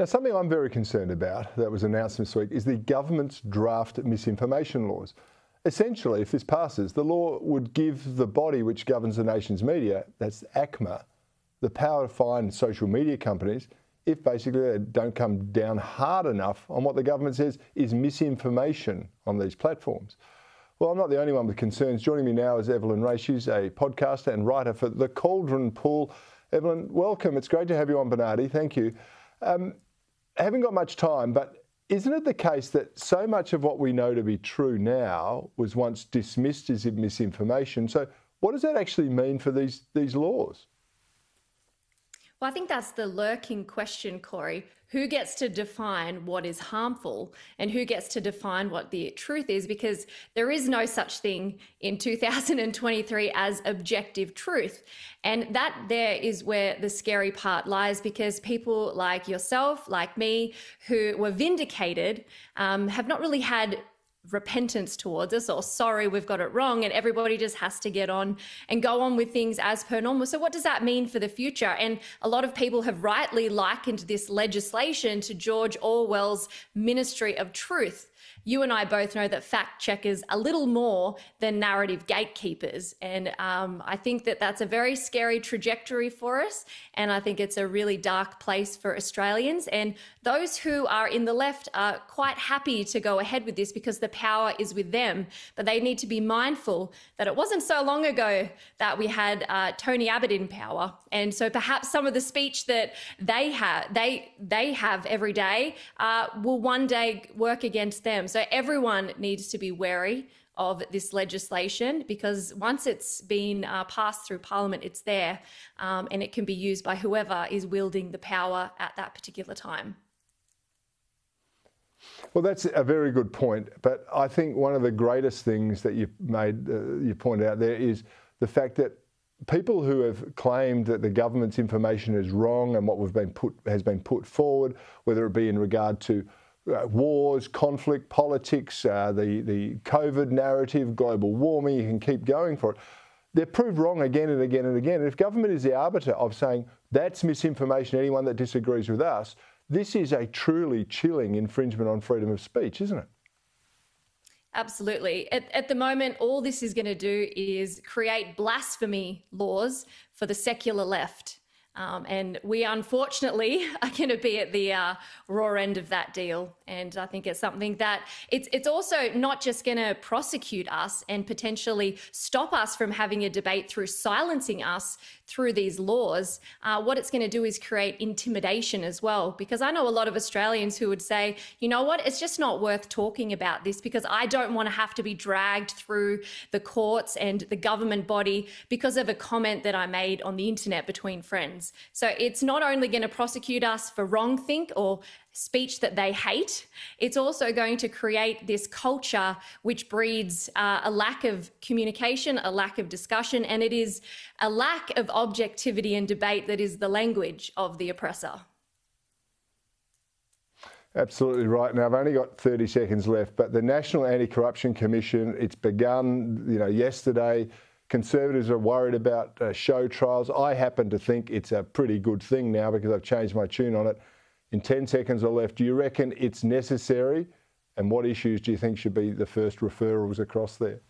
Now, something I'm very concerned about that was announced this week is the government's draft misinformation laws. Essentially, if this passes, the law would give the body which governs the nation's media, that's ACMA, the power to fine social media companies if basically they don't come down hard enough on what the government says is misinformation on these platforms. Well, I'm not the only one with concerns. Joining me now is Evelyn Rae. She's a podcaster and writer for The Caldron Pool. Evelyn, welcome. It's great to have you on Bernardi. Thank you. Um, I haven't got much time, but isn't it the case that so much of what we know to be true now was once dismissed as misinformation? So, what does that actually mean for these, these laws? Well, I think that's the lurking question, Cory. Who gets to define what is harmful and who gets to define what the truth is? Because there is no such thing in 2023 as objective truth. And that there is where the scary part lies because people like yourself, like me, who were vindicated, um, have not really had repentance towards us or sorry we've got it wrong and everybody just has to get on and go on with things as per normal. So what does that mean for the future? And a lot of people have rightly likened this legislation to george orwell's ministry of truth you and I both know that fact checkers are a little more than narrative gatekeepers. And um, I think that that's a very scary trajectory for us. And I think it's a really dark place for Australians. And those who are in the left are quite happy to go ahead with this because the power is with them. But they need to be mindful that it wasn't so long ago that we had uh, Tony Abbott in power. And so perhaps some of the speech that they have, they, they have every day uh, will one day work against them. So everyone needs to be wary of this legislation because once it's been uh, passed through Parliament, it's there um, and it can be used by whoever is wielding the power at that particular time. Well, that's a very good point. But I think one of the greatest things that you made, uh, you pointed out there is the fact that people who have claimed that the government's information is wrong and what we've been put has been put forward, whether it be in regard to wars, conflict, politics, uh, the, the COVID narrative, global warming, you can keep going for it. They're proved wrong again and again and again. And if government is the arbiter of saying that's misinformation, anyone that disagrees with us, this is a truly chilling infringement on freedom of speech, isn't it? Absolutely. At, at, the moment, all this is going to do is create blasphemy laws for the secular left. Um, and we unfortunately are going to be at the uh, raw end of that deal. And I think it's something that it's it's also not just going to prosecute us and potentially stop us from having a debate through silencing us through these laws. Uh, what it's going to do is create intimidation as well. Because I know a lot of Australians who would say, you know what, it's just not worth talking about this because I don't want to have to be dragged through the courts and the government body because of a comment that I made on the internet between friends. So it's not only going to prosecute us for wrongthink or speech that they hate, it's also going to create this culture which breeds uh, a lack of communication, a lack of discussion, and it is a lack of objectivity and debate that is the language of the oppressor. Absolutely right. Now I've only got 30 seconds left, but the National Anti-Corruption Commission, it's begun, you know, yesterday. Conservatives are worried about uh, show trials. I happen to think it's a pretty good thing now because I've changed my tune on it. In 10 seconds or left, do you reckon it's necessary? And what issues do you think should be the first referrals across there?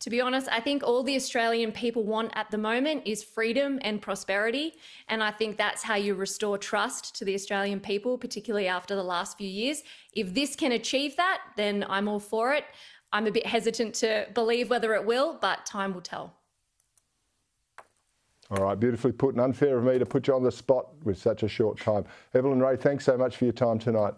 To be honest, I think all the Australian people want at the moment is freedom and prosperity. And I think that's how you restore trust to the Australian people, particularly after the last few years. If this can achieve that, then I'm all for it. I'm a bit hesitant to believe whether it will, but time will tell. All right, beautifully put and unfair of me to put you on the spot with such a short time. Evelyn Rae, thanks so much for your time tonight.